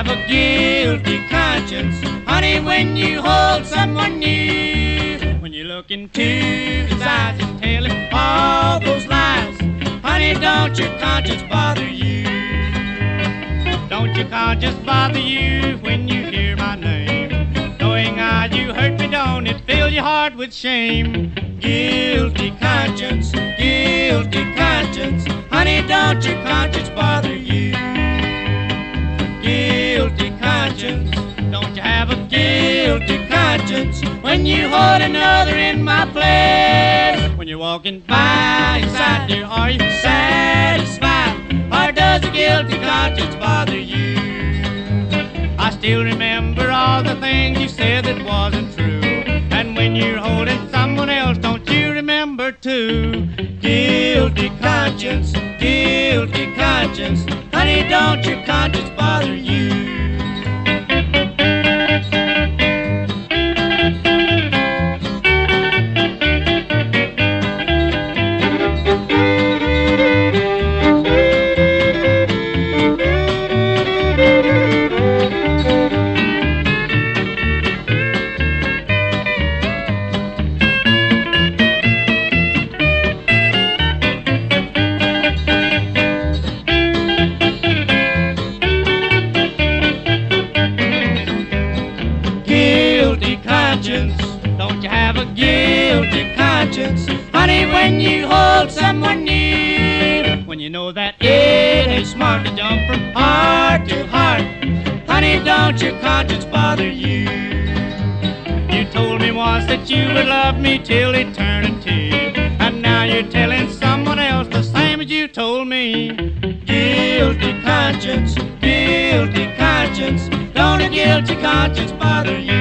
have a guilty conscience, honey, when you hold someone new? When you look into his eyes and tell him all those lies, honey, don't your conscience bother you? Don't your conscience bother you when you hear my name? Knowing how you hurt me, don't it fill your heart with shame? Guilty conscience, guilty conscience, Guilty conscience, don't you have a guilty conscience when you hold another in my place? When you're walking by inside there, are you satisfied? Or does a guilty conscience bother you? I still remember all the things you said that wasn't true. And when you're holding someone else, don't you remember too? Guilty conscience, guilty conscience. Honey, don't your conscience bother Guilty conscience, don't you have a guilty conscience? Honey, when you hold someone near, when you know that it ain't smart to jump from heart to heart, honey, don't your conscience bother you? You told me once that you would love me till eternity, and now you're telling someone else the same as you told me. Guilty conscience, guilty conscience, don't a guilty conscience bother you?